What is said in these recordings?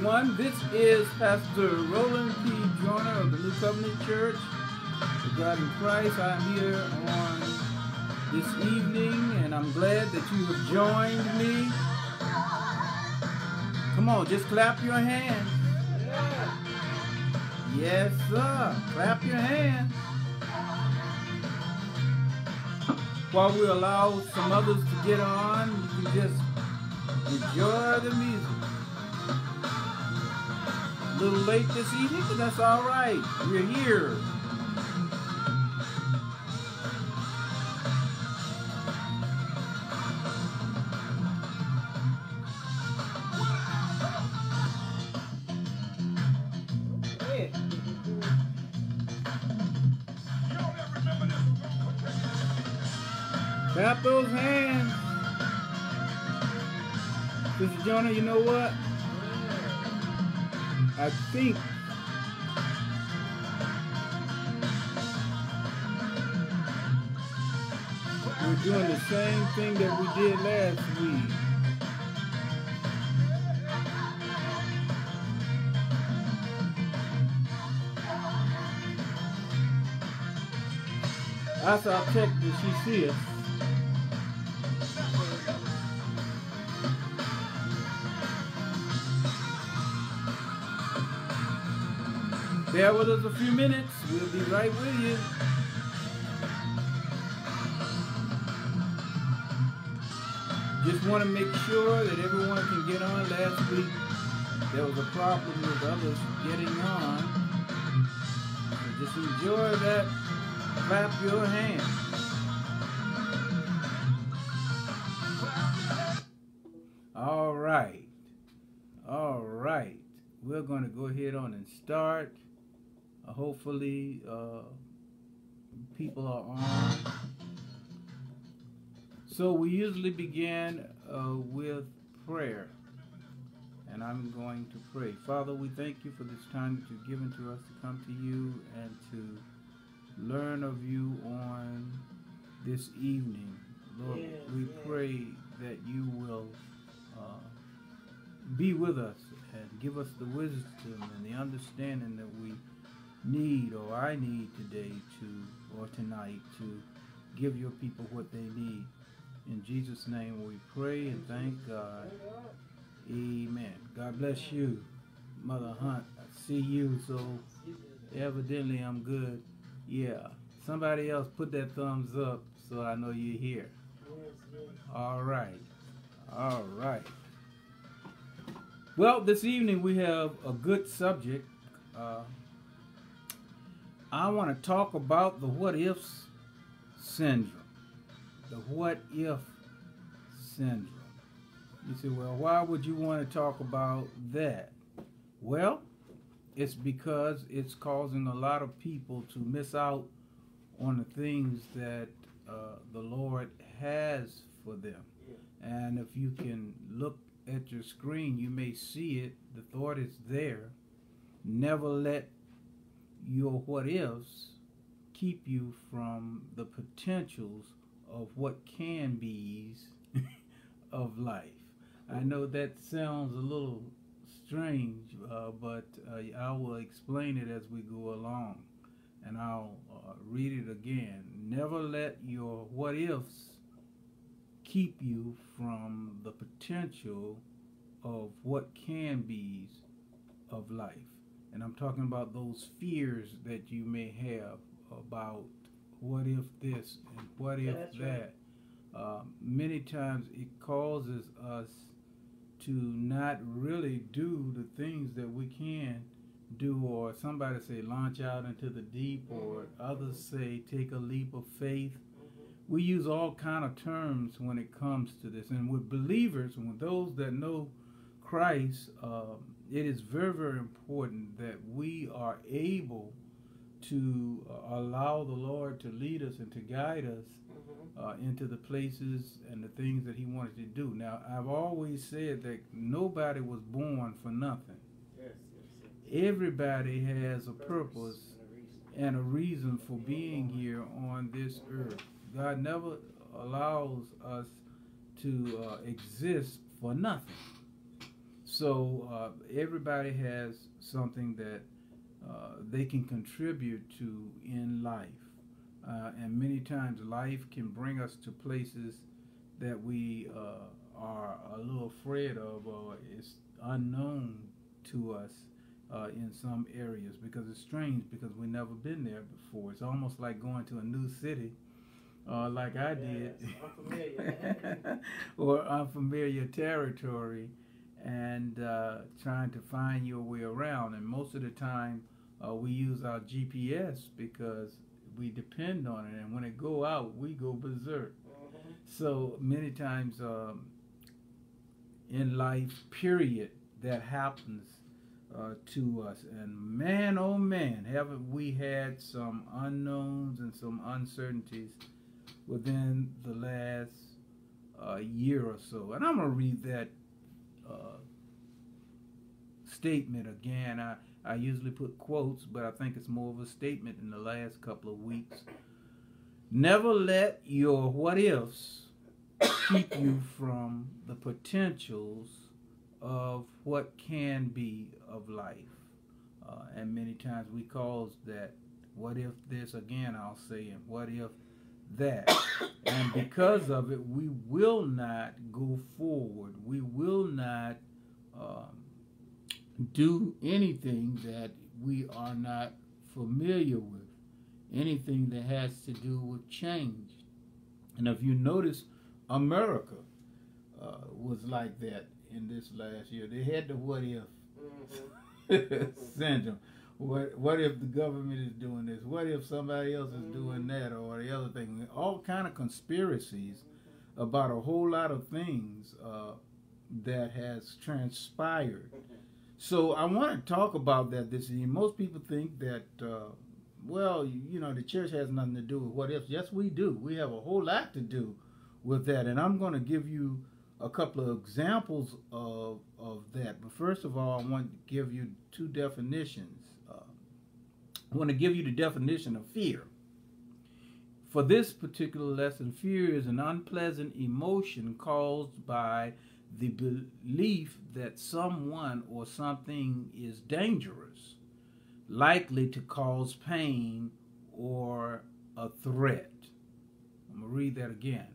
everyone. This is Pastor Roland P. Joyner of the New Covenant Church, the God in Christ. I'm here on this evening, and I'm glad that you have joined me. Come on, just clap your hands. Yes, sir. Clap your hands. While we allow some others to get on, you can just enjoy the music a little late this evening, but that's all right. We're here. Clap those hands. Sister Jonah, you know what? I think we're doing the same thing that we did last week. I check, did she see us? Bear with us a few minutes. We'll be right with you. Just want to make sure that everyone can get on. Last week there was a problem with others getting on. So just enjoy that. Clap your hands. All right. All right. We're going to go ahead on and start. Hopefully, uh, people are on. So we usually begin uh, with prayer. And I'm going to pray. Father, we thank you for this time that you've given to us to come to you and to learn of you on this evening. Lord, Yes, we yes. pray that you will uh, be with us and give us the wisdom and the understanding that we need or I need today to or tonight to give your people what they need. In Jesus' name we pray and thank God. Amen. God bless you, Mother Hunt. I see you, so evidently I'm good. Yeah. Somebody else put that thumbs up so I know you're here. All right. All right. Well, this evening we have a good subject. Uh, I want to talk about the what ifs syndrome. The what if syndrome. You say, well, why would you want to talk about that? Well, it's because it's causing a lot of people to miss out on the things that uh, the Lord has for them. And if you can look at your screen, you may see it. The thought is there. Never let your what ifs keep you from the potentials of what can be's of life. I know that sounds a little strange, uh, but uh, I will explain it as we go along. And I'll uh, read it again. Never let your what ifs keep you from the potential of what can be's of life. And I'm talking about those fears that you may have about what if this and what if that. Uh, many times it causes us to not really do the things that we can do, or somebody say launch out into the deep, or others say take a leap of faith. We use all kind of terms when it comes to this, and with believers, and with those that know Christ, um, it is very, very important that we are able to uh, allow the Lord to lead us and to guide us Mhm. uh, into the places and the things that He wanted to do. Now, I've always said that nobody was born for nothing. Yes, yes, yes. Everybody has a purpose and a reason. and a reason for being here on this earth. God never allows us to uh, exist for nothing. So uh, everybody has something that uh, they can contribute to in life. Uh, and many times life can bring us to places that we uh, are a little afraid of or it's unknown to us uh, in some areas because it's strange because we've never been there before. It's almost like going to a new city, uh, like I did, unfamiliar. or unfamiliar territory, and uh, trying to find your way around. And most of the time, uh, we use our GPS because we depend on it, and when it go out, we go berserk. Mhm. So many times um, in life, period, that happens uh, to us. And man, oh man, haven't we had some unknowns and some uncertainties within the last uh, year or so? And I'm going to read that statement again. I, I usually put quotes, but I think it's more of a statement in the last couple of weeks. Never let your what ifs keep you from the potentials of what can be of life. Uh, and many times we cause that, what if this again, I'll say, and what if that. and because of it, we will not go forward. We will not um, do anything that we are not familiar with, anything that has to do with change. And if you notice, America uh, was like that in this last year. They had the what if Mhm. syndrome. What what if the government is doing this? What if somebody else is doing that or the other thing? All kind of conspiracies about a whole lot of things uh, that has transpired. So I want to talk about that this evening. Most people think that, uh, well, you, you know, the church has nothing to do with what if. Yes, we do. We have a whole lot to do with that, and I'm going to give you a couple of examples of of that. But first of all, I want to give you two definitions. I want to give you the definition of fear. For this particular lesson, fear is an unpleasant emotion caused by the belief that someone or something is dangerous, likely to cause pain or a threat. I'm going to read that again.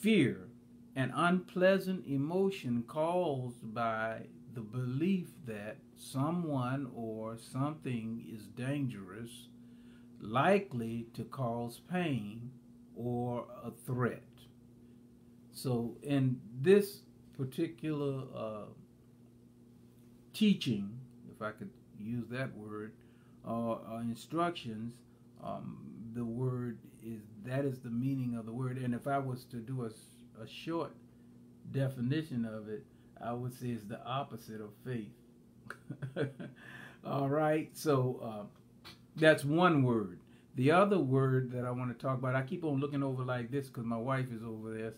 Fear, an unpleasant emotion caused by the belief that someone or something is dangerous, likely to cause pain or a threat. So, in this particular uh, teaching, if I could use that word, uh, uh, instructions, um, the word is that is the meaning of the word. And if I was to do a, a short definition of it, I would say it's the opposite of faith. All right, so uh, that's one word. The other word that I want to talk about, I keep on looking over like this because my wife is over there.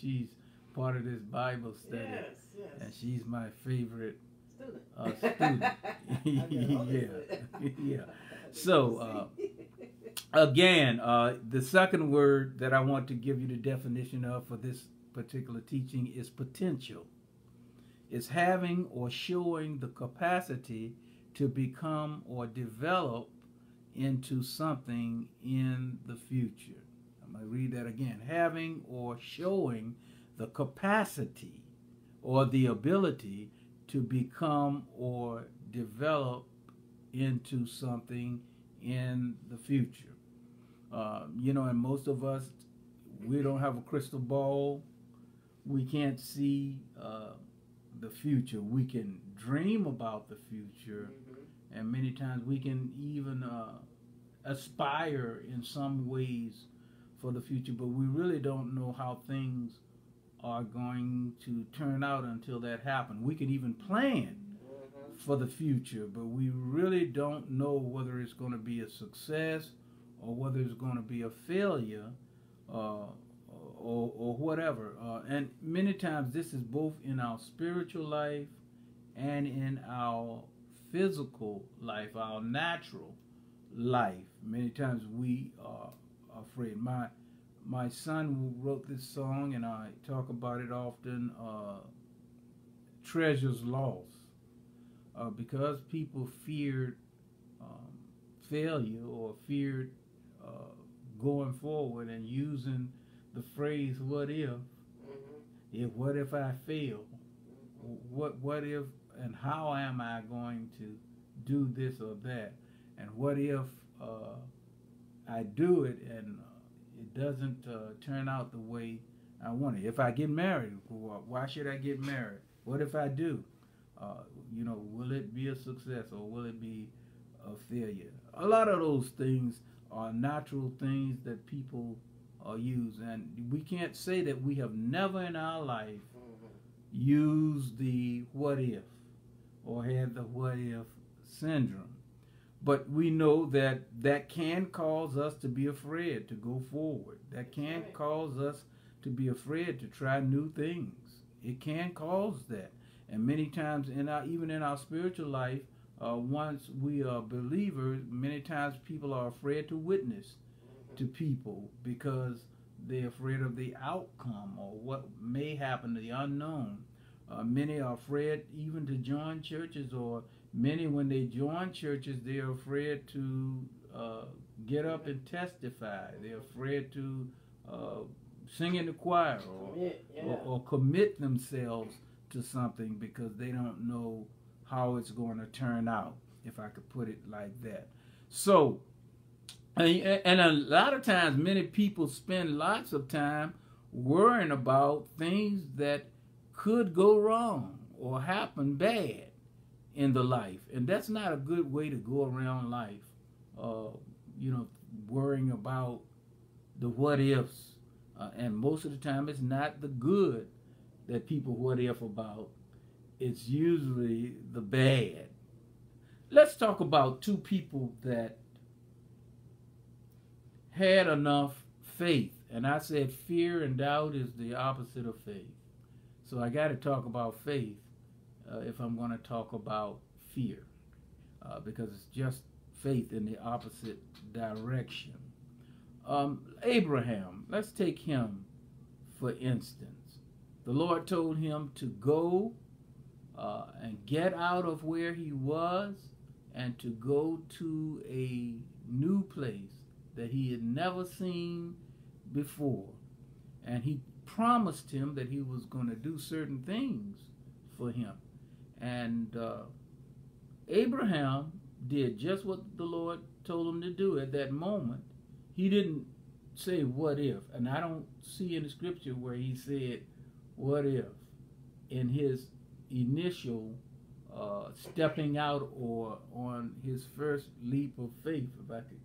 She's part of this Bible study, Yes, yes. and she's my favorite Student. uh, student. yeah, yeah. So, uh, again, uh, the second word that I want to give you the definition of for this particular teaching is potential. It's having or showing the capacity to become or develop into something in the future. I'm going to read that again. Having or showing the capacity or the ability to become or develop into something in the future. Uh, you know, and most of us, we don't have a crystal ball. We can't see uh, the future. We can dream about the future, Mhm. and many times we can even uh, aspire in some ways for the future, but we really don't know how things are going to turn out until that happens. We can even plan Mhm. for the future, but we really don't know whether it's going to be a success or whether it's going to be a failure uh, or, or whatever. Uh, and many times this is both in our spiritual life and in our physical life, our natural life. Many times we are afraid. My my son wrote this song, and I talk about it often, uh, treasures lost, uh, because people feared um, failure or feared uh, going forward and using the phrase "What if?" Mhm. If what if I fail? Mhm. What what if and how am I going to do this or that? And what if uh, I do it and uh, it doesn't uh, turn out the way I want it? If I get married, why should I get married? What if I do? Uh, you know, will it be a success or will it be a failure? A lot of those things are natural things that people uh, use, and we can't say that we have never in our life Mhm. used the what if or had the what if syndrome. But we know that that can cause us to be afraid to go forward. That can Right. cause us to be afraid to try new things. It can cause that. And many times in our even in our spiritual life, uh, once we are believers, many times people are afraid to witness to people because they're afraid of the outcome or what may happen, to the unknown. Uh, many are afraid even to join churches, or many, when they join churches, they're afraid to uh, get up and testify. They're afraid to uh, sing in the choir or, Commit, yeah. or, or commit themselves to something because they don't know how it's going to turn out, if I could put it like that. So, and, and a lot of times, many people spend lots of time worrying about things that could go wrong or happen bad in the life. And that's not a good way to go around life, uh, you know, worrying about the what ifs. Uh, and most of the time, it's not the good that people what if about, it's usually the bad. Let's talk about two people that had enough faith. And I said fear and doubt is the opposite of faith. So I got to talk about faith uh, if I'm going to talk about fear, uh, because it's just faith in the opposite direction. Um, Abraham, let's take him for instance. The Lord told him to go uh, and get out of where he was and to go to a new place that he had never seen before. And he promised him that he was going to do certain things for him. And uh, Abraham did just what the Lord told him to do at that moment. He didn't say, What if? And I don't see in the scripture where he said, What if? in his initial uh, stepping out or on his first leap of faith, if I could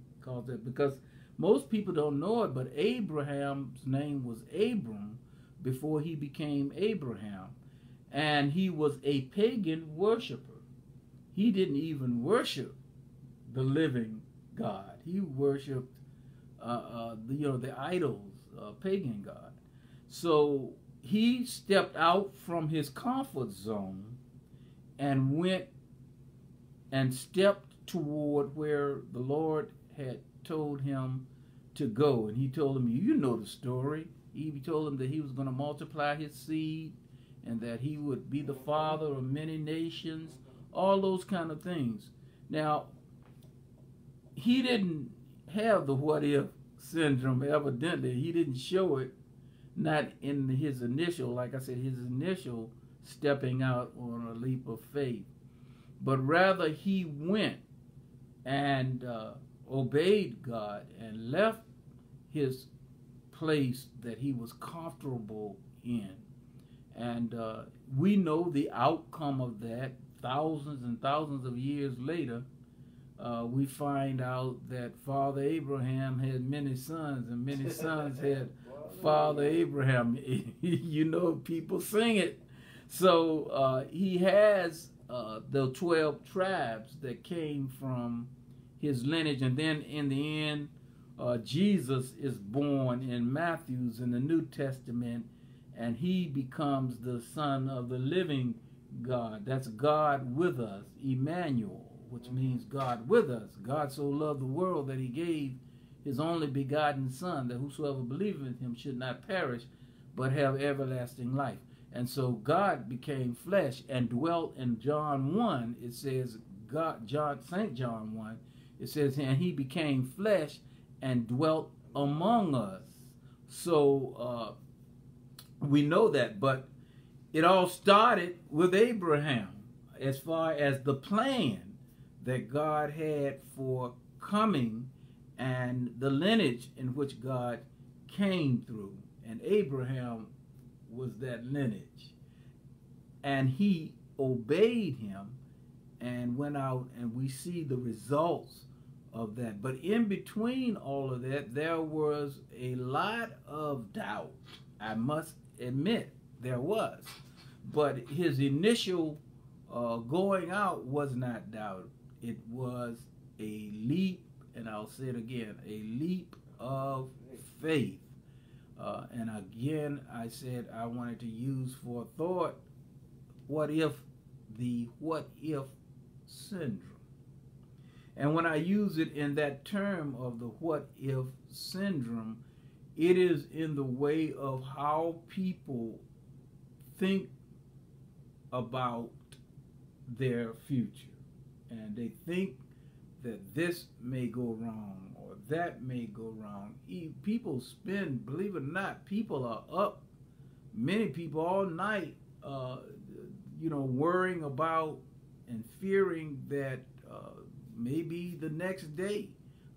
that, because most people don't know it, but Abraham's name was Abram before he became Abraham. And he was a pagan worshiper. He didn't even worship the living God. He worshipped, uh, uh, the, you know, the idols, uh, pagan God. So he stepped out from his comfort zone and went and stepped toward where the Lord had told him to go. And he told him, You know the story. He told him that he was going to multiply his seed and that he would be the father of many nations, all those kind of things. Now, he didn't have the what if syndrome, evidently. He didn't show it, not in his initial, like I said, his initial stepping out on a leap of faith, but rather he went and uh, obeyed God and left his place that he was comfortable in. And uh, we know the outcome of that thousands and thousands of years later. Uh, we find out that Father Abraham had many sons, and many sons had Father Abraham. you know, people sing it. So uh, he has uh, the 12 tribes that came from his lineage. And then in the end, uh, Jesus is born in Matthew's in the New Testament, and he becomes the Son of the living God. That's God with us, Emmanuel, which means God with us. God so loved the world that he gave his only begotten Son, that whosoever believeth in him should not perish, but have everlasting life. And so God became flesh and dwelt in John 1. It says, God, John, St. John 1, it says, and he became flesh and dwelt among us. So uh, we know that, but it all started with Abraham as far as the plan that God had for coming and the lineage in which God came through. And Abraham was that lineage. And he obeyed him and went out, and we see the results of that. But in between all of that, there was a lot of doubt. I must admit, there was. But his initial uh, going out was not doubt. It was a leap, and I'll say it again, a leap of faith. Uh, and again, I said I wanted to use for thought what if the what if syndrome. And when I use it in that term of the what if syndrome, it is in the way of how people think about their future. And they think that this may go wrong or that may go wrong. People spend, believe it or not, people are up, many people all night, uh, you know, worrying about and fearing that uh, maybe the next day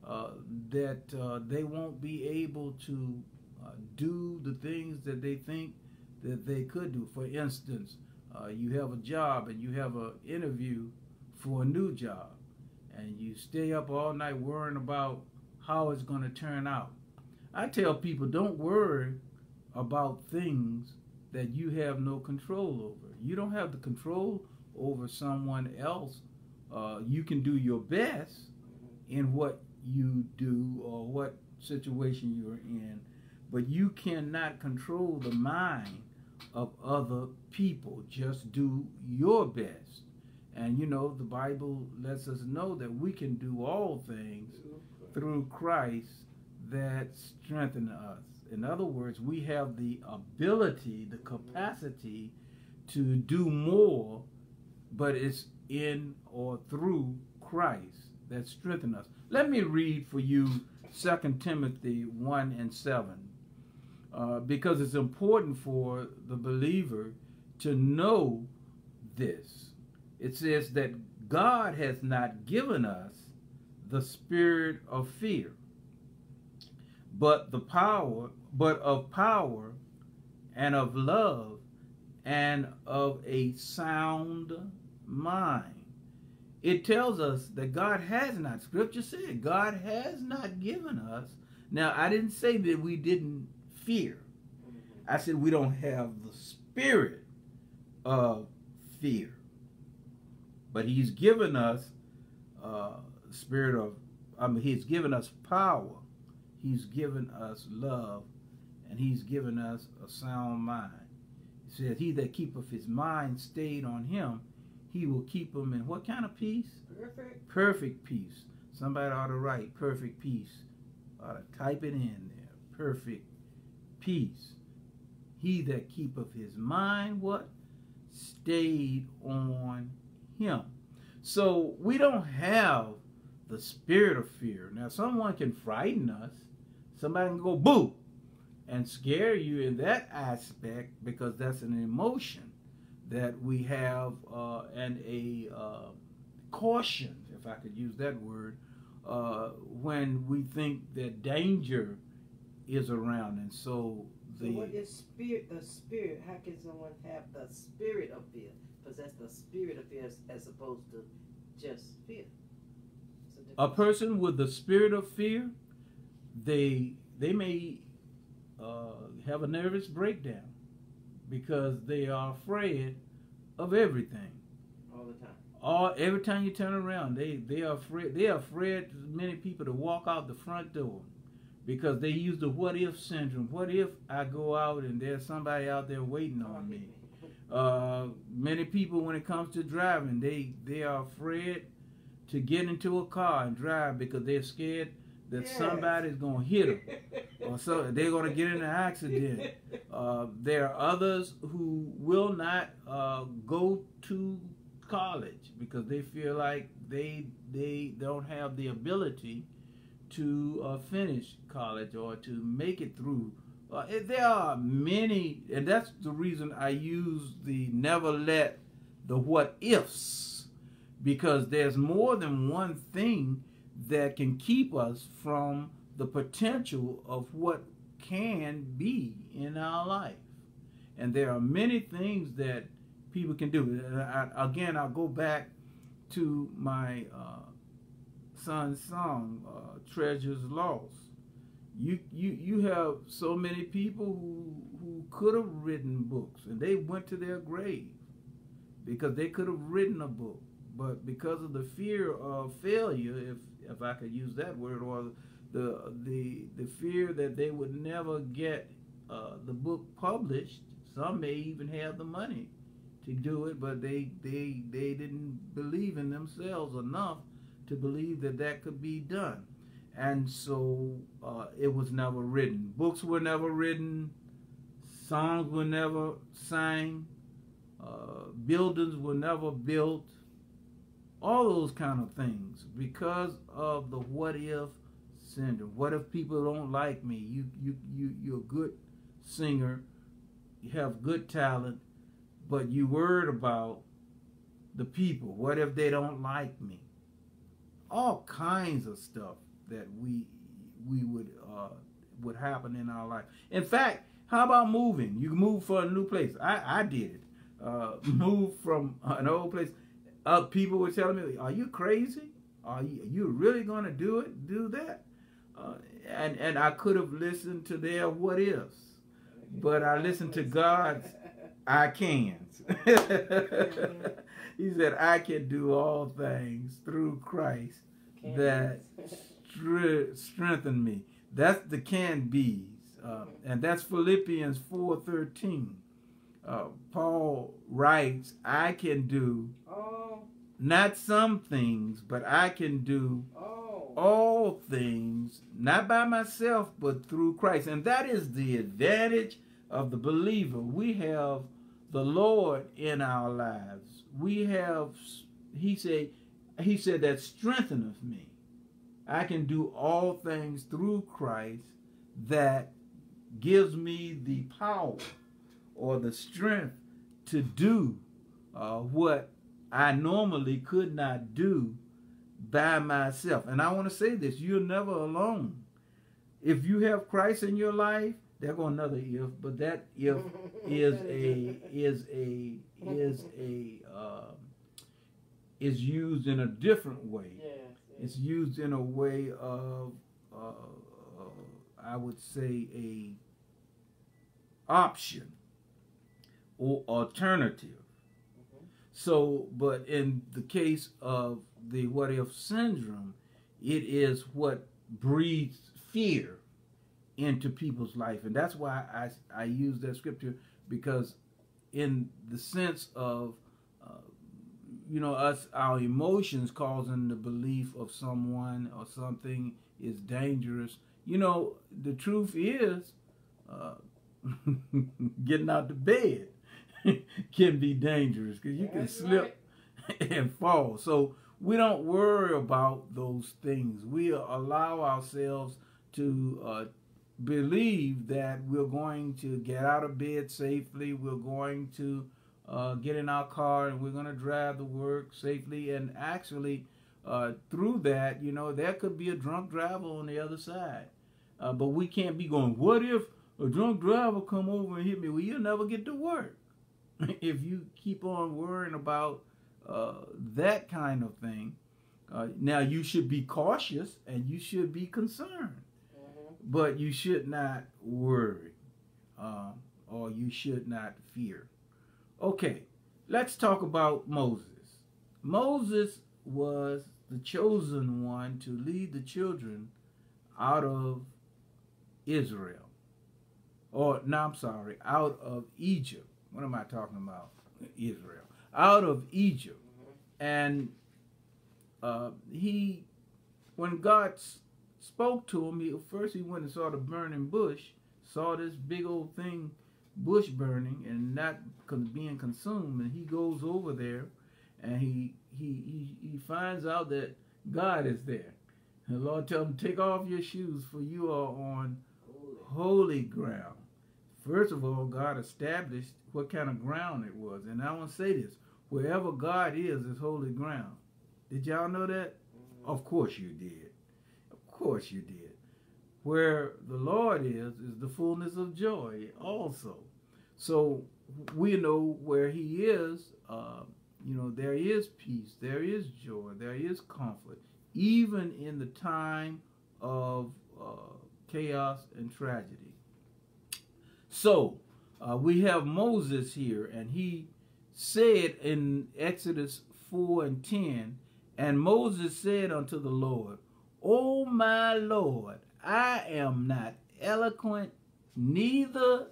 uh, that uh, they won't be able to uh, do the things that they think that they could do. For instance, uh, you have a job and you have an interview for a new job and you stay up all night worrying about how it's going to turn out. I tell people don't worry about things that you have no control over. You don't have the control over someone else. Uh, you can do your best in what you do or what situation you're in, but you cannot control the mind of other people. Just do your best. And you know, the Bible lets us know that we can do all things through Christ that strengthen us. In other words, we have the ability, the capacity to do more, but it's in or through Christ that strengthen us. Let me read for you 2 Timothy 1 and 7, uh, because it's important for the believer to know this it says that God has not given us the spirit of fear, but the power, but of power and of love and of a sound mind. It tells us that God has not, scripture said, God has not given us. Now, I didn't say that we didn't fear. I said we don't have the spirit of fear. But he's given us uh, spirit of, I mean, he's given us power. He's given us love. And he's given us a sound mind. He says, he that keepeth his mind stayed on him, he will keep them in what kind of peace? Perfect. Perfect peace. Somebody ought to write perfect peace. Ought to type it in there. Perfect peace. He that keepeth his mind, what? Stayed on him. So we don't have the spirit of fear. Now, someone can frighten us. Somebody can go boo and scare you in that aspect because that's an emotion that we have uh, and a uh, caution, if I could use that word, uh, when we think that danger is around. And so the. So what is spirit? The spirit. How can someone have the spirit of fear? possess the spirit of fear as opposed to just fear. A person with the spirit of fear, they they may uh, have a nervous breakdown because they are afraid of everything. All the time. All every time you turn around, they they are afraid. They are afraid many people to walk out the front door because they use the what if syndrome. What if I go out and there's somebody out there waiting on me? Uh, many people, when it comes to driving, they they are afraid to get into a car and drive because they're scared that Yes. somebody's gonna hit them or so they're going to get in an accident. Uh, there are others who will not uh, go to college because they feel like they they don't have the ability to uh, finish college or to make it through. Uh, there are many, and that's the reason I use the never let the what ifs because there's more than one thing that can keep us from the potential of what can be in our life. And there are many things that people can do. I, again, I'll go back to my uh, son's song, uh, "Treasures Lost." You, you, you have so many people who who could have written books, and they went to their grave because they could have written a book, but because of the fear of failure, if if I could use that word, or the the the fear that they would never get uh, the book published. Some may even have the money to do it, but they they they didn't believe in themselves enough to believe that that could be done, and so uh, it was never written. Books were never written. Songs were never sang. Uh, buildings were never built. All those kind of things because of the what if syndrome. What if people don't like me? You you you you're a good singer, you have good talent, but you worried about the people. What if they don't like me? All kinds of stuff that we we would uh, would happen in our life. In fact, how about moving? You move for a new place. I I did it. Uh, move from an old place. Uh, people were telling me, "Are you crazy? Are you, are you really going to do it? Do that?" Uh, and and I could have listened to their what ifs, but I listened to God's I can. he said, "I can do all things through Christ that stre- strengthen me." That's the can be's, uh, and that's Philippians four thirteen. Uh, Paul writes, "I can do oh, not some things, but I can do oh, all things, not by myself, but through Christ. And that is the advantage of the believer. We have the Lord in our lives. We have, he said, he said that strengtheneth me. I can do all things through Christ that gives me the power or the strength to do uh, what I normally could not do by myself. And I want to say this you're never alone. If you have Christ in your life, there go another if, but that if is a is a is a uh, is used in a different way. Yes, It's used in a way of uh, uh, I would say a option alternative. So, but in the case of the what if syndrome, it is what breeds fear into people's life. And that's why I, I use that scripture because, in the sense of, uh, you know, us, our emotions causing the belief of someone or something is dangerous. You know, the truth is, uh, getting out the bed can be dangerous because you can slip and fall. So we don't worry about those things. We allow ourselves to uh, believe that we're going to get out of bed safely. We're going to uh, get in our car and we're going to drive to work safely. And actually, uh, through that, you know, there could be a drunk driver on the other side. Uh, but we can't be going, what if a drunk driver come over and hit me? Well, you'll never get to work if you keep on worrying about uh, that kind of thing. Uh, now you should be cautious and you should be concerned, Mhm. but you should not worry um, or you should not fear. Okay, let's talk about Moses. Moses was the chosen one to lead the children out of Israel. Or, no, I'm sorry, out of Egypt. What am I talking about? Israel. Out of Egypt. And uh, he, when God spoke to him, he, first he went and saw the burning bush, saw this big old thing, bush burning, and not being consumed. And he goes over there and he, he, he, he finds out that God is there. And the Lord tells him, Take off your shoes, for you are on holy ground. First of all, God established what kind of ground it was. And I want to say this wherever God is, is holy ground. Did y'all know that? Mm-hmm. Of course you did. Of course you did. Where the Lord is, is the fullness of joy also. So we know where He is, uh, you know, there is peace, there is joy, there is comfort, even in the time of uh, chaos and tragedy. So uh, we have Moses here, and he said in Exodus 4 and 10, and Moses said unto the Lord, O my Lord, I am not eloquent, neither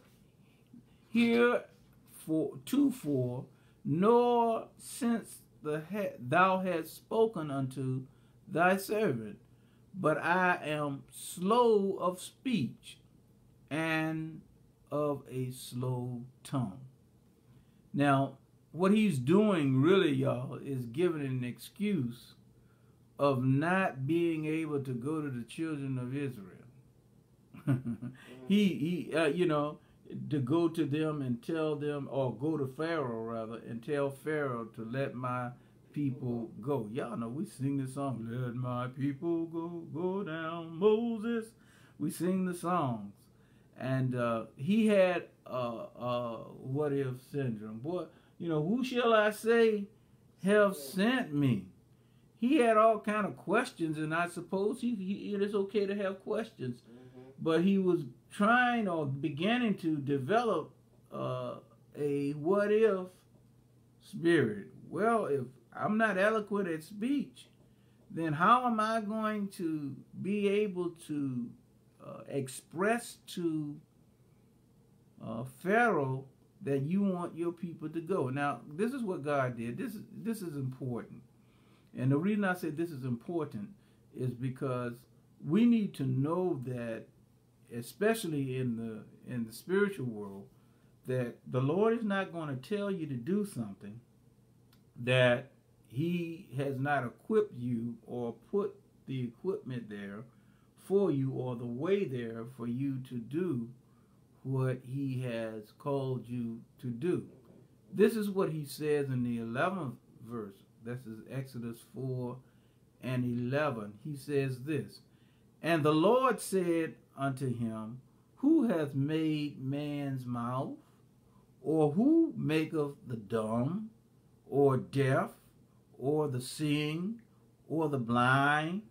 here for to for, nor since the thou hast spoken unto thy servant, but I am slow of speech and of a slow tongue. Now, what he's doing really, y'all, is giving an excuse of not being able to go to the children of Israel. he, he, uh, you know, to go to them and tell them, or go to Pharaoh rather, and tell Pharaoh to let my people go. Y'all know we sing the song, "Let my people go, go down, Moses." We sing the songs, and uh, he had uh, uh, what if syndrome. Boy, you know, who shall I say have sent me? He had all kind of questions, and I suppose he, he it is okay to have questions, mm-hmm. but he was trying or beginning to develop uh, a what if spirit. Well, if I'm not eloquent at speech, then how am I going to be able to uh, express to uh, Pharaoh that you want your people to go. Now, this is what God did. This is this is important. And the reason I say this is important is because we need to know that especially in the in the spiritual world that the Lord is not going to tell you to do something that he has not equipped you or put the equipment there for you or the way there for you to do what he has called you to do. This is what he says in the 11th verse. This is Exodus 4 and 11. He says this And the Lord said unto him, Who hath made man's mouth? Or who maketh the dumb, or deaf, or the seeing, or the blind?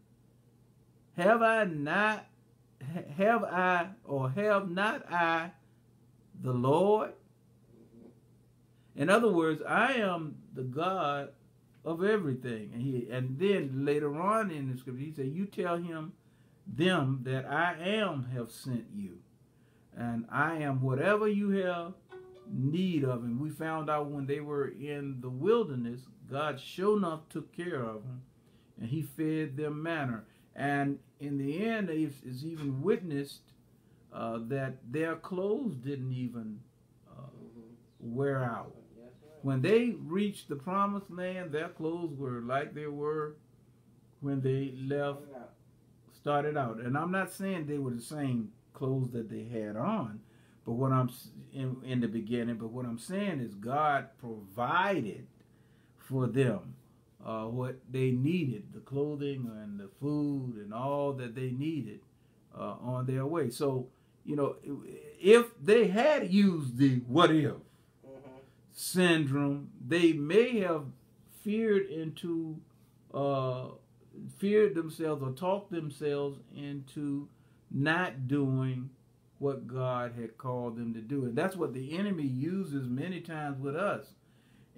Have I not have I or have not I the Lord? In other words, I am the God of everything. And he and then later on in the scripture, he said, You tell him them that I am have sent you. And I am whatever you have need of. And we found out when they were in the wilderness, God sure enough took care of them and he fed them manna. And in the end, it's even witnessed uh, that their clothes didn't even uh, wear out. When they reached the promised land, their clothes were like they were when they left, started out. And I'm not saying they were the same clothes that they had on, but what I'm in, in the beginning, but what I'm saying is God provided for them uh, what they needed, the clothing and the food and all that they needed uh, on their way. So, you know, if they had used the what if mm-hmm. syndrome, they may have feared into, uh, feared themselves or talked themselves into not doing what God had called them to do. And that's what the enemy uses many times with us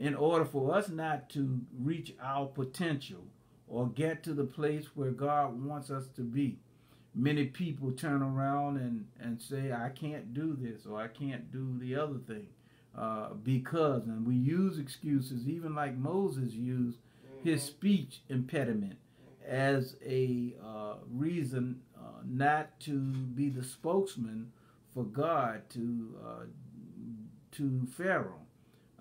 in order for us not to reach our potential or get to the place where God wants us to be. Many people turn around and, and say, I can't do this or I can't do the other thing uh, because, and we use excuses, even like Moses used mm-hmm. his speech impediment as a uh, reason uh, not to be the spokesman for God to uh, to Pharaoh.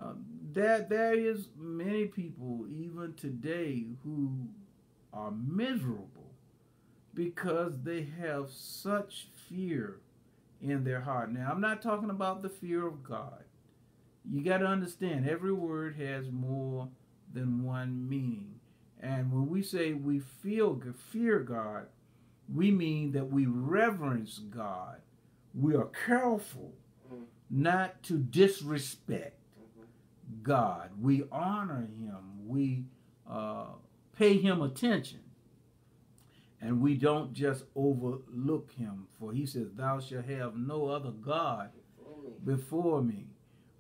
Uh, there, there is many people even today who are miserable because they have such fear in their heart. Now, I'm not talking about the fear of God. You got to understand, every word has more than one meaning. And when we say we feel fear God, we mean that we reverence God. We are careful mm-hmm. not to disrespect. God. We honor Him. We uh, pay Him attention. And we don't just overlook Him. For He says, Thou shalt have no other God before me.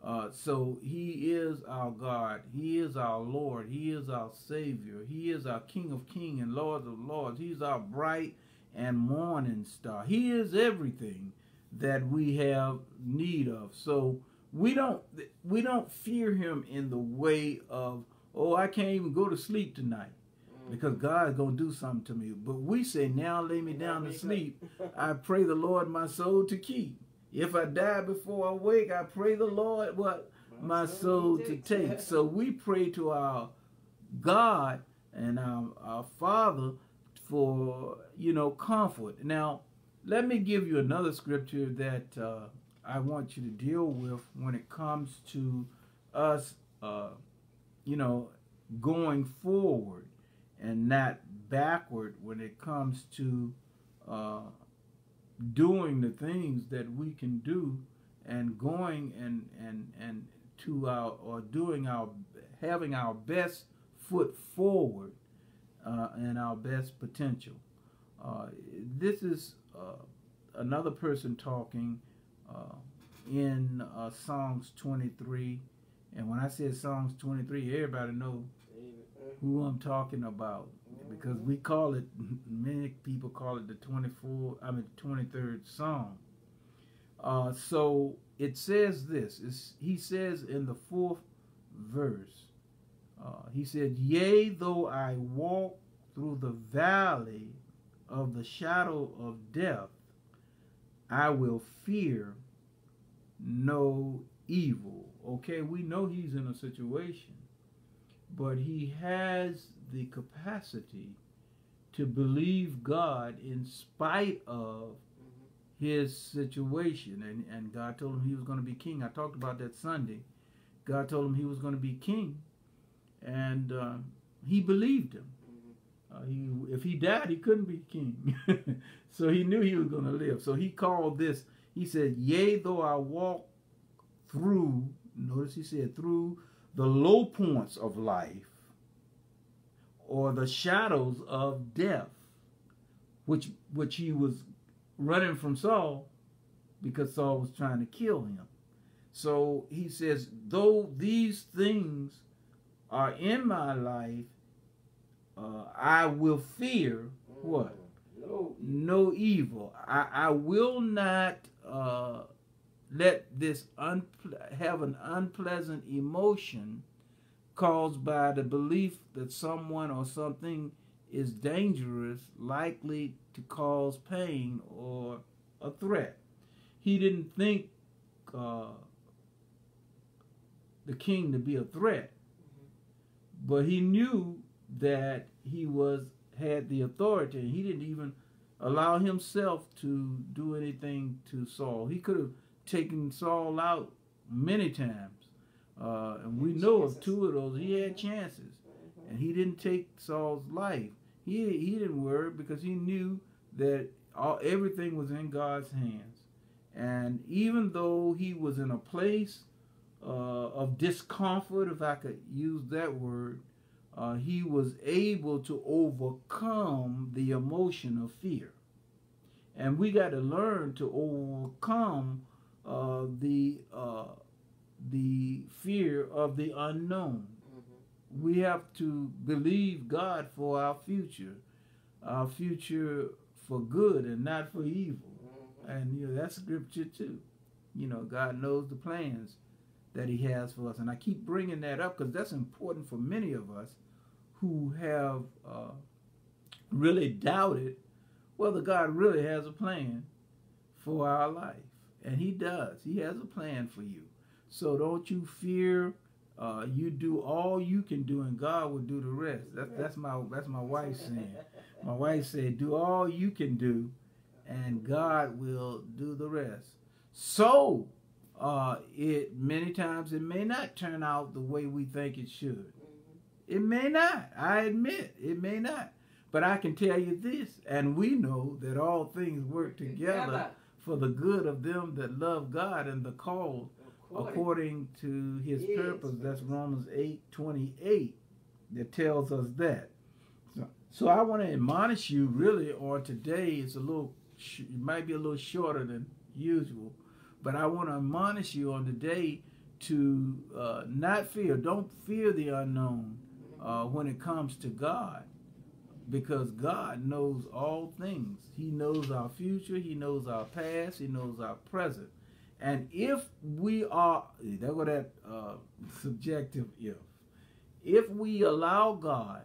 Uh, so he is our God. He is our Lord. He is our Savior. He is our King of Kings and Lord of Lords. He's our bright and morning star. He is everything that we have need of. So we don't we don't fear him in the way of oh I can't even go to sleep tonight because mm-hmm. God is gonna do something to me. But we say now lay me down to sleep. I pray the Lord my soul to keep. If I die before I wake, I pray the Lord what my soul to take. So we pray to our God and our, our Father for you know comfort. Now, let me give you another scripture that uh, I want you to deal with when it comes to us, uh, you know, going forward and not backward when it comes to uh, doing the things that we can do and going and and and to our or doing our having our best foot forward uh, and our best potential. Uh, this is uh, another person talking uh, in uh, Psalms 23. And when I say Psalms 23, everybody know who I'm talking about because we call it, many people call it the 24, I mean, 23rd Psalm. Uh, so it says this, he says in the fourth verse, uh, he said, Yea, though I walk through the valley of the shadow of death, I will fear no evil. Okay, we know he's in a situation, but he has the capacity to believe God in spite of his situation. And, and God told him he was going to be king. I talked about that Sunday. God told him he was going to be king. And uh, he believed him. Uh, he, if he died, he couldn't be king. so he knew he was going to live. So he called this, he said, Yea, though I walk through, notice he said, through the low points of life, or the shadows of death, which which he was running from Saul because Saul was trying to kill him. So he says, though these things are in my life, uh, I will fear what? No, no evil. I, I will not uh, let this have an unpleasant emotion caused by the belief that someone or something is dangerous, likely to cause pain or a threat. He didn't think uh, the king to be a threat, but he knew that he was had the authority. and He didn't even allow himself to do anything to Saul. He could have taken Saul out many times uh, and we know of two of those. He had chances, and he didn't take Saul's life. He he didn't worry because he knew that all everything was in God's hands. And even though he was in a place uh, of discomfort, if I could use that word, uh, he was able to overcome the emotion of fear. And we got to learn to overcome uh, the uh, the fear of the unknown. Mm-hmm. We have to believe God for our future, our future for good and not for evil. Mm-hmm. And you know that's scripture too. You know, God knows the plans that He has for us, and I keep bringing that up because that's important for many of us who have uh, really doubted whether God really has a plan for our life, and He does. He has a plan for you. So don't you fear. Uh, you do all you can do, and God will do the rest. That's that's my that's my wife saying. My wife said, "Do all you can do, and God will do the rest." So, uh, it many times it may not turn out the way we think it should. Mm-hmm. It may not. I admit it may not. But I can tell you this, and we know that all things work together for the good of them that love God and the called According. according to His Yes. purpose. That's Romans eight twenty eight that tells us that. So, so I want to admonish you really on today. It's a little, it might be a little shorter than usual, but I want to admonish you on the day to uh, not fear. Don't fear the unknown uh, when it comes to God, because God knows all things. He knows our future. He knows our past. He knows our present. And if we are, there go that uh, subjective if. If we allow God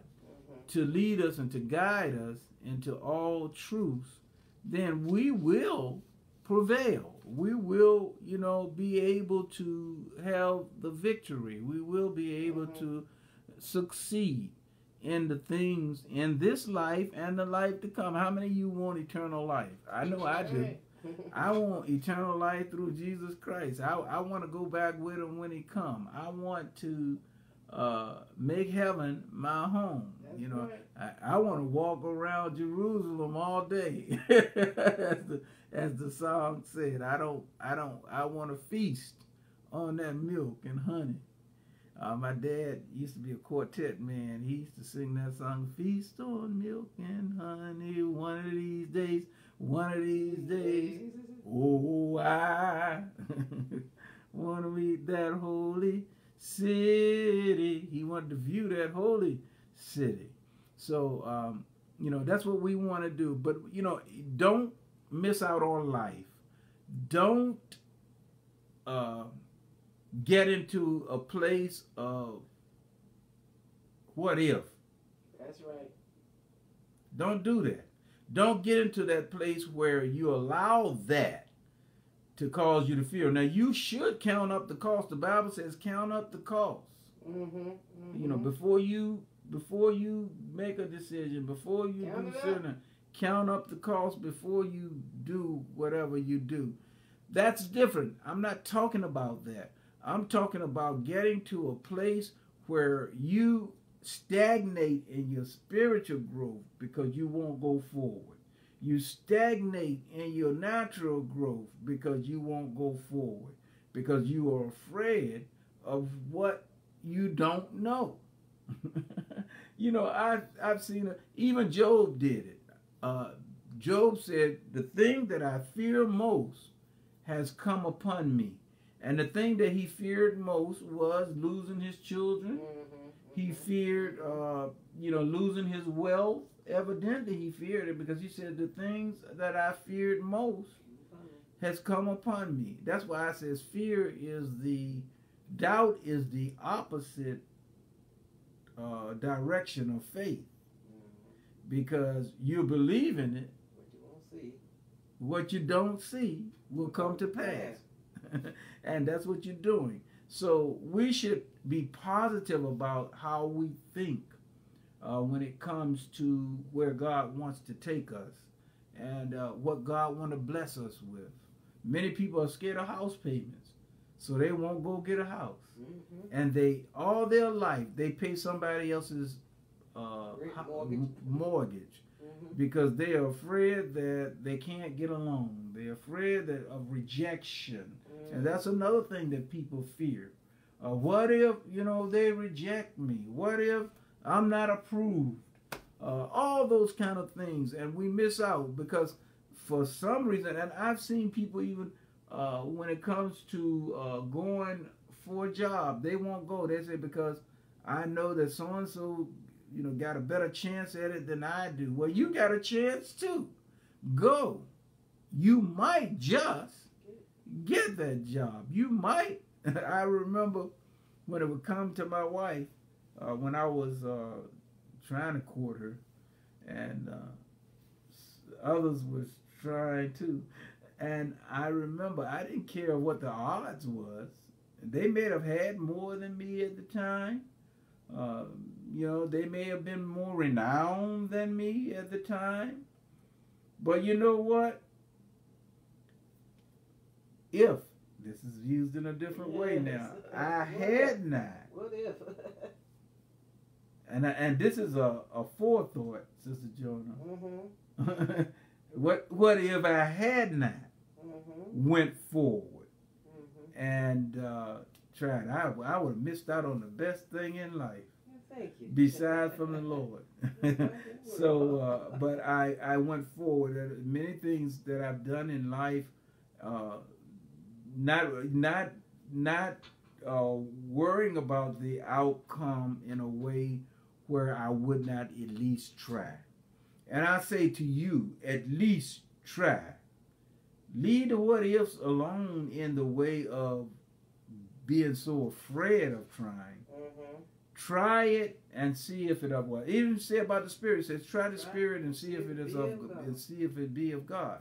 to lead us and to guide us into all truth, then we will prevail. We will, you know, be able to have the victory. We will be able Mhm. to succeed in the things in this life and the life to come. How many of you want eternal life? I know I do. I want eternal life through Jesus Christ. I, I want to go back with him when he come. I want to uh, make heaven my home. That's you know, right. I, I want to walk around Jerusalem all day, as the as the song said. I don't I don't I want to feast on that milk and honey. Uh, my dad used to be a quartet man. He used to sing that song, "Feast on milk and honey." One of these days, one of these days. Oh, I want to meet that holy city. He wanted to view that holy city. So, um, you know, that's what we want to do. But, you know, don't miss out on life. Don't uh, get into a place of what if. That's right. Don't do that. Don't get into that place where you allow that to cause you to fear. Now you should count up the cost. The Bible says count up the cost. Mm-hmm. You know, before you before you make a decision, before you Count do certain count up the cost before you do whatever you do. That's different. I'm not talking about that. I'm talking about getting to a place where you stagnate in your spiritual growth because you won't go forward. You stagnate in your natural growth because you won't go forward because you are afraid of what you don't know. you know, I've, I've seen. Even Job did it. Uh, Job said, The thing that I fear most has come upon me. And the thing that he feared most was losing his children. Mm-hmm. He feared, uh, you know, losing his wealth. Evidently, he feared it because he said, The things that I feared most has come upon me. That's why I says fear is the doubt is the opposite uh, direction of faith because you believe in it. What you won't see. What you don't see will come to pass, and that's what you're doing. So we should be positive about how we think uh, when it comes to where God wants to take us and uh, what God want to bless us with. Many people are scared of house payments, so they won't go get a house, Mm-hmm. and they all their life they pay somebody else's uh, mortgage. mortgage Mm-hmm. because they are afraid that they can't get a loan. They're afraid that, of rejection. And that's another thing that people fear. Uh, what if, you know, they reject me? What if I'm not approved? Uh, all those kind of things. And we miss out because for some reason, and I've seen people even uh, when it comes to uh, going for a job, they won't go. They say because I know that so and so, you know, got a better chance at it than I do. Well, you got a chance too. Go. You might just get that job. You might. I remember when it would come to my wife uh, when I was uh, trying to court her, and uh, others was trying to. And I remember I didn't care what the odds was. They may have had more than me at the time. Uh, you know, they may have been more renowned than me at the time. But you know what? If this is used in a different yes. way now, I had not. What if? and I, and this is a, a forethought, Sister Jonah. Mm-hmm. what what if I had not mm-hmm. went forward mm-hmm. and uh, tried? I I would have missed out on the best thing in life. Besides from the Lord. so, uh, but I, I went forward. Many things that I've done in life, uh, not not not uh, worrying about the outcome in a way where I would not at least try. And I say to you, at least try. Leave the what ifs alone in the way of being so afraid of trying. Try it and see if it of what. Even say about the spirit it says, try the spirit and see if it is of, and see if it be of God.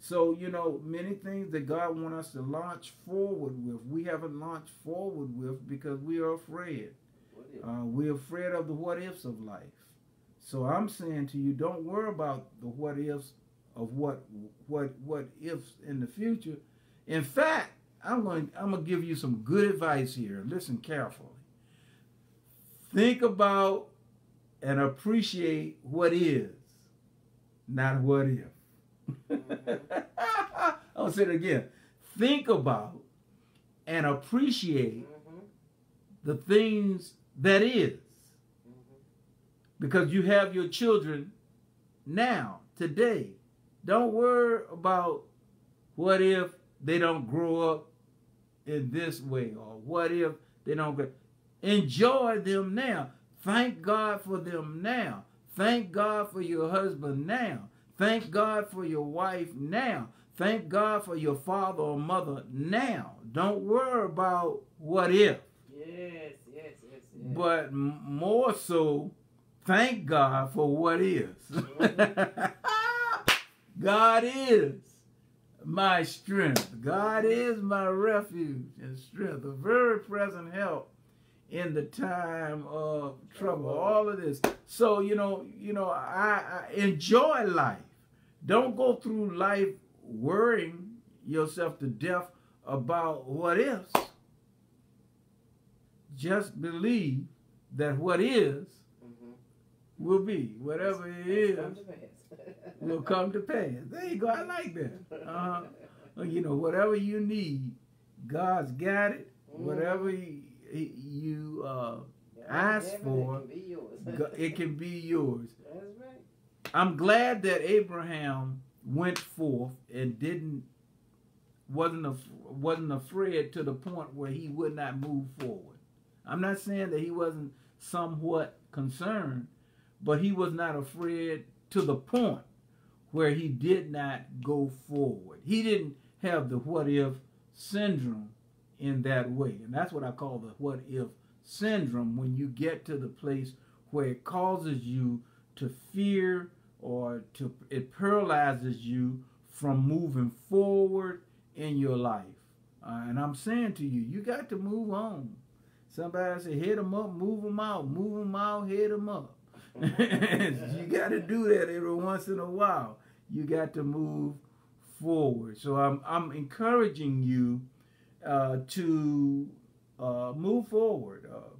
So, you know, many things that God want us to launch forward with, we haven't launched forward with because we are afraid. Uh, we're afraid of the what ifs of life. So I'm saying to you, don't worry about the what ifs of what what what ifs in the future. In fact, I'm going I'm going to give you some good advice here. Listen carefully. Think about and appreciate what is, not what if. I'll say it again. Think about and appreciate mm-hmm. the things that is. Because you have your children now, today. Don't worry about what if they don't grow up in this way or what if they don't get. Enjoy them now. Thank God for them now. Thank God for your husband now. Thank God for your wife now. Thank God for your father or mother now. Don't worry about what if. Yes, yes, yes, yes. But more so, thank God for what is. God is my strength. God is my refuge and strength, a very present help in the time of trouble. All of this. So you know, you know, I, I enjoy life. Don't go through life worrying yourself to death about what ifs. Just believe that what is mm-hmm. will be. Whatever it is will come to pass. There you go. I like that. Uh, you know, whatever you need, God's got it. Mm-hmm. Whatever you, you uh, ask for, it can be yours. I'm glad that Abraham went forth and didn't wasn't af- wasn't afraid to the point where he would not move forward. I'm not saying that he wasn't somewhat concerned, but he was not afraid to the point where he did not go forward. He didn't have the what if syndrome in that way. And that's what I call the what if syndrome when you get to the place where it causes you to fear or to it paralyzes you from moving forward in your life. Uh, and I'm saying to you, you got to move on. Somebody said, hit them up, move them out, move them out, hit them up. you got to do that every once in a while. You got to move forward. So I'm, I'm encouraging you uh, to uh, move forward. Uh,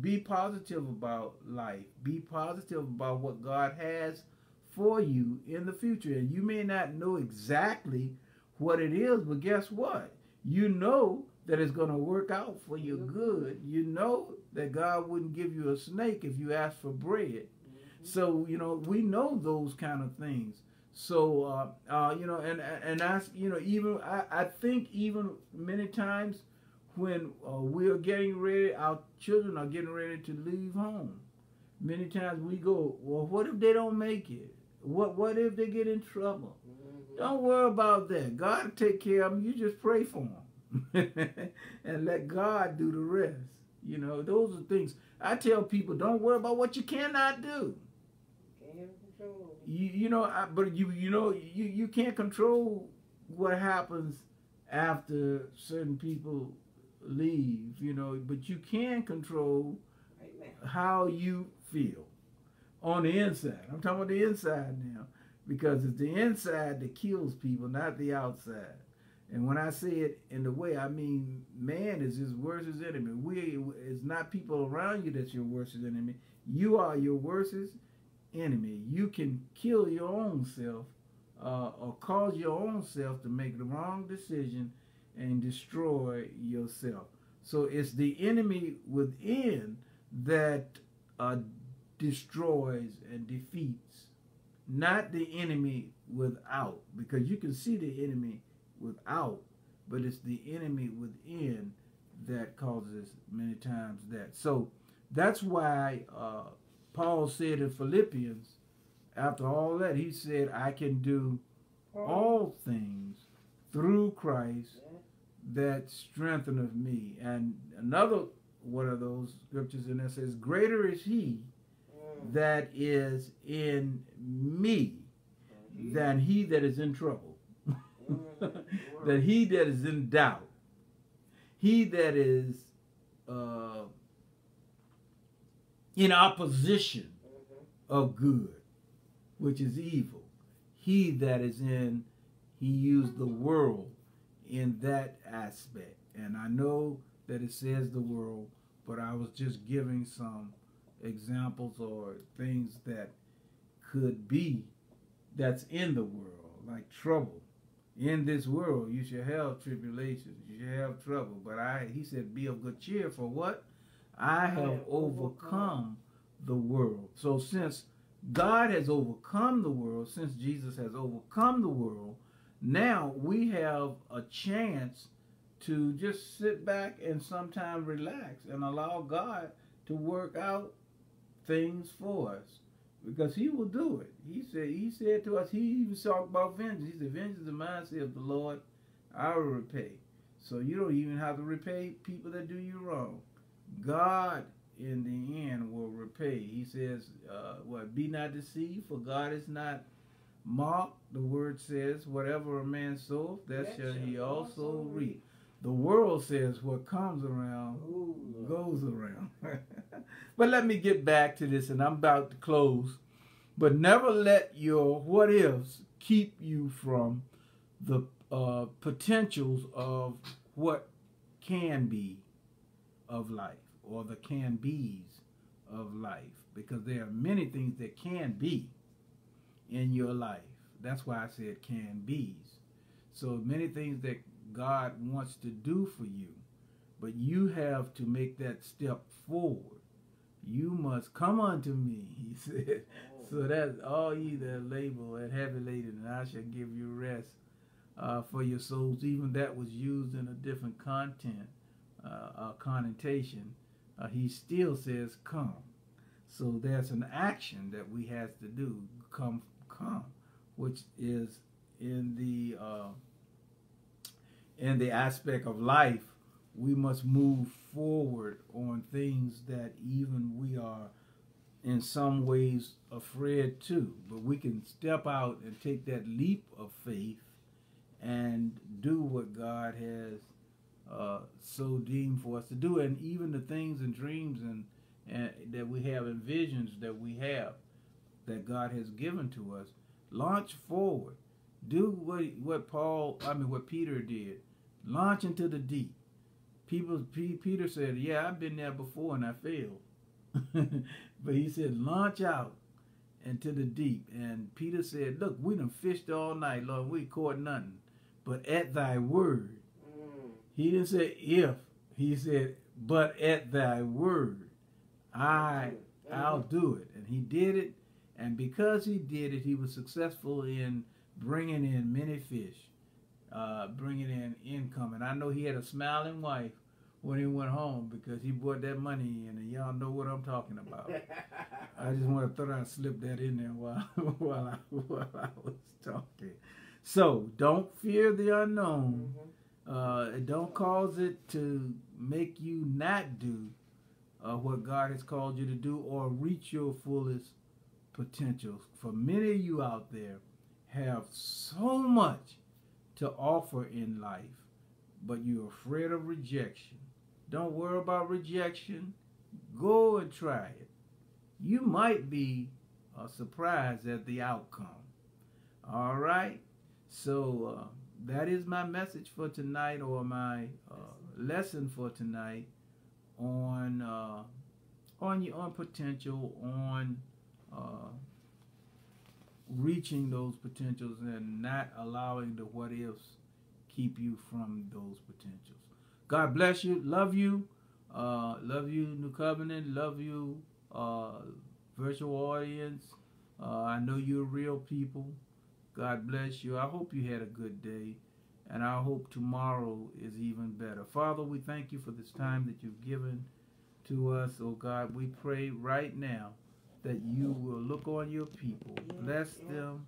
be positive about life. Be positive about what God has for you in the future. And you may not know exactly what it is, but guess what? You know that it's going to work out for your good. You know that God wouldn't give you a snake if you asked for bread. Mm-hmm. So, you know, we know those kind of things. So, uh, uh, you know, and and I, you know, even I, I think even many times when uh, we are getting ready, our children are getting ready to leave home. Many times we go, well, what if they don't make it? What what if they get in trouble? Mhm. Don't worry about that. God will take care of them. You just pray for them and let God do the rest. You know, those are things I tell people. Don't worry about what you cannot do. Can't have control. You you know, I, but you you know you you can't control what happens after certain people leave. You know, but you can control now. how you feel on the inside. I'm talking about the inside now because it's the inside that kills people, not the outside. And when I say it in the way, I mean man is his worst enemy. We it's not people around you that's your worst enemy. You are your worst enemy. You can kill your own self uh, or cause your own self to make the wrong decision and destroy yourself. So it's the enemy within that uh, destroys and defeats, not the enemy without, because you can see the enemy without, but it's the enemy within that causes many times that. So that's why uh, Paul said in Philippians, after all that, he said, I can do all things through Christ that strengtheneth me. And another one of those scriptures in there says, Greater is he that is in me than he that is in trouble, than he that is in doubt, he that is uh, in opposition of good, which is evil. He that is in, he used the world in that aspect. And I know that it says the world, but I was just giving some examples or things that could be that's in the world, like trouble. In this world, you shall have tribulations, you shall have trouble. But I, he said, be of good cheer for what? I have overcome the world. So since God has overcome the world, since Jesus has overcome the world, now we have a chance to just sit back and sometimes relax and allow God to work out things for us because he will do it. He said he said to us, he even talked about vengeance. He said, Vengeance is the mindset of the Lord, I will repay. So you don't even have to repay people that do you wrong. God in the end will repay. He says, uh, what, be not deceived, for God is not mocked. The word says, whatever a man soweth, that That shall he also also reap. The world says what comes around Ooh, goes around. but let me get back to this, and I'm about to close. But never let your what ifs keep you from the uh, potentials of what can be of life or the can be's of life because there are many things that can be in your life. That's why I said can be's. So many things that God wants to do for you, but you have to make that step forward. You must come unto me, he said. So that's all ye that labor and heavy laden, and I shall give you rest uh, for your souls. Even that was used in a different content, uh, uh, connotation. Uh, he still says, "Come." So there's an action that we have to do. Come, come, which is in the uh, in the aspect of life. We must move forward on things that even we are in some ways afraid to, but we can step out and take that leap of faith and do what God has uh, so deemed for us to do, and even the things and dreams and, and that we have and visions that we have that God has given to us. Launch forward. Do what what Paul, I mean what Peter did. Launch into the deep. People, P, Peter said, "Yeah, I've been there before and I failed." but he said, launch out into the deep. And Peter said, Look, we done fished all night, Lord. We caught nothing. But at thy word. Mm. He didn't say if. He said, but at thy word. I, I'll do it. And he did it. And because he did it, he was successful in bringing in many fish, uh, bringing in income. And I know he had a smiling wife when he went home because he brought that money in, and y'all know what I'm talking about. I just want to throw that slip that in there while while I while I was talking. So don't fear the unknown. Mhm. Uh, don't cause it to make you not do uh, what God has called you to do or reach your fullest potential. For many of you out there have so much to offer in life, but you're afraid of rejection. Don't worry about rejection. Go and try it. You might be uh, surprised at the outcome. All right? So uh, that is my message for tonight, or my uh, lesson for tonight on uh, on your on potential, on uh, reaching those potentials, and not allowing the what ifs keep you from those potentials. God bless you. Love you. Uh, love you, New Covenant. Love you, uh, virtual audience. Uh, I know you're real people. God bless you. I hope you had a good day. And I hope tomorrow is even better. Father, we thank you for this time that you've given to us. Oh God, we pray right now that you will look on your people. Bless them.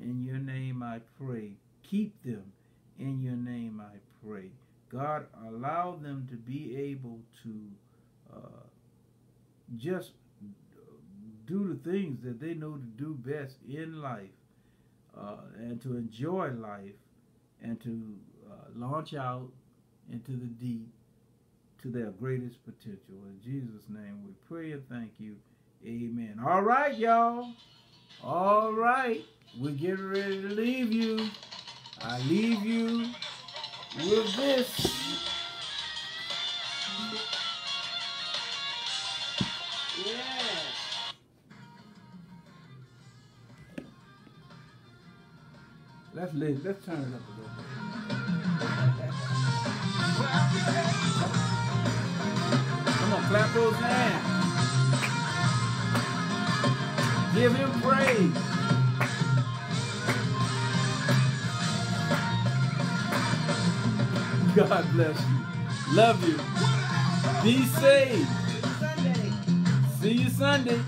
In your name I pray. Keep them. In your name I pray. God, allow them to be able to uh, just do the things that they know to do best in life uh, and to enjoy life and to uh, launch out into the deep to their greatest potential. In Jesus' name we pray and thank you. Amen. All right, y'all. All right. We're getting ready to leave you. I leave you with this. Let's. Let's turn it up a little bit. Come on, clap those hands. Give him praise. God bless you. Love you. Be safe. Sunday. See you Sunday.